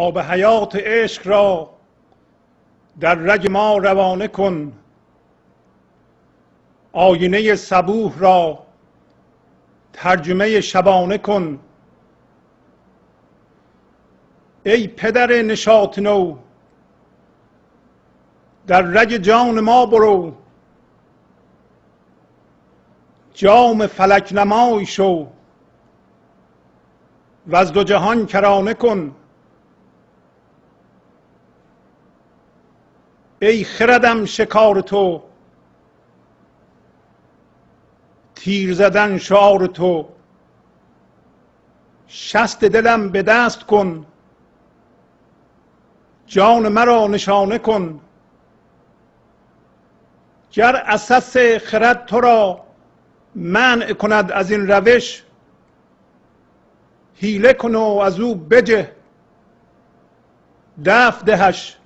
آب حیات عشق را در رگ ما روانه کن. آینه صبوح را ترجمه شبانه کن. ای پدر نشاط نو در رگ جان ما برو. جام فلک نمای شو و از دو جهان کرانه کن. ای خردم شکار تو تیر زدن شعار تو. شست دلم به دست کن جان مرا نشانه کن. گر اساس خرد تو را منع کند از این روش حیله کن و از او بجه. دف دهش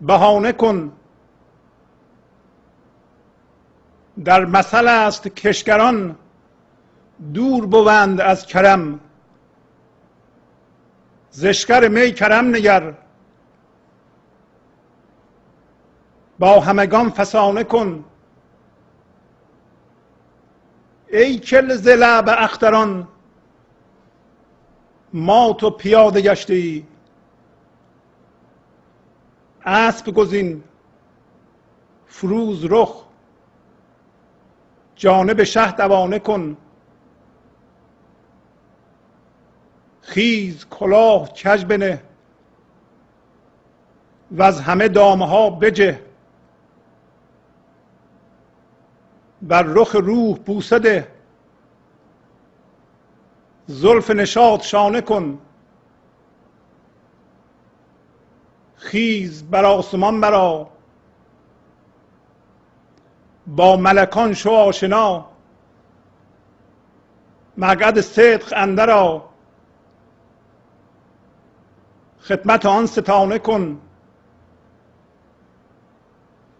بهانه کن. در مثل است کشگران دور بوند از کرم. زشکر می کرم نگر. با همگان فسانه کن. ای کل ز لعب اختران ما تو پیاده گشته ای اسب گزین فروز رخ. جانب شه دوانه کن. خیز کلاه کج بنه. و از همه دامه ها بجه. بر رخ روح بوسه ده. زلف نشاط شانه کن. خیز بر آسمان برا با ملکان شو آشنا. مقعد صدق اندرا خدمت آن ستانه کن.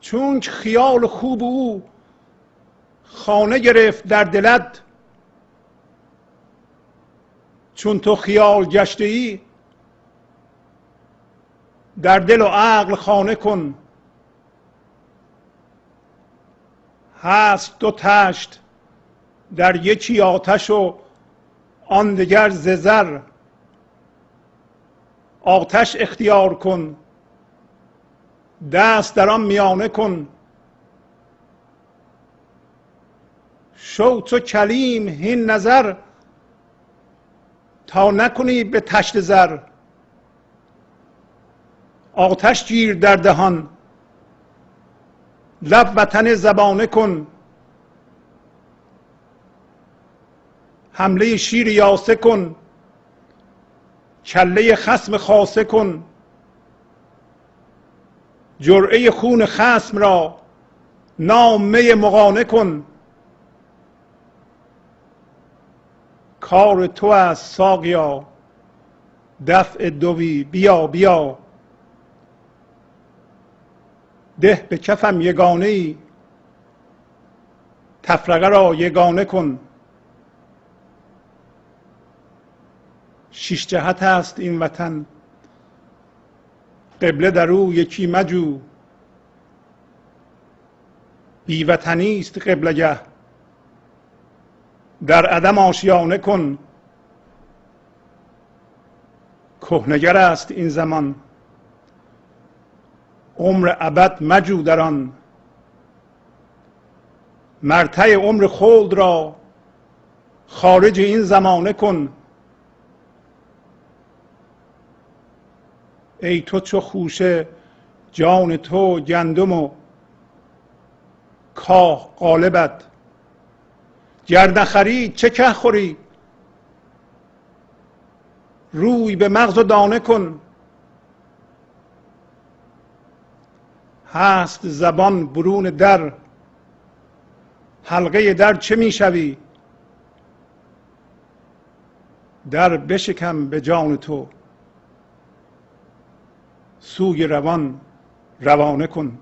چون خیال خوب او خانه گرفت در دلت چون تو خیال گشته ای در دل و عقل خانه کن. هست دو تشت در یکی آتش و آن دگر ززر آتش اختیار کن دست در آن میانه کن. شو تو کلیم هین نظر تا نکنی به تشت زر. آتش گیر در دهان لب وطن زبانه کن. حمله شیر یاسه کن. کله خسم خاصه کن. جرعه خون خسم را نامه مقانه کن. کار تو از ساقیا. دفع دوی بیا بیا. ده به کفم یگانه ای تفرقه را یگانه کن. شش جهت است این وطن. قبله در او یکی مجو. بی وطنی است قبلگه در عدم آشیانه کن. کهنگر است این زمان. عمر ابد مجو در آن. مرتع عمر خلد را خارج این زمانه کن. ای تو چو خوشه جان تو گندم و کاه قالبت. گر نخری چه که خوری؟ روی به مغز و دانه کن. هست زبان برون در. حلقه در چه می‌شوی در بشکم به جان تو. سوی روان روانه کن.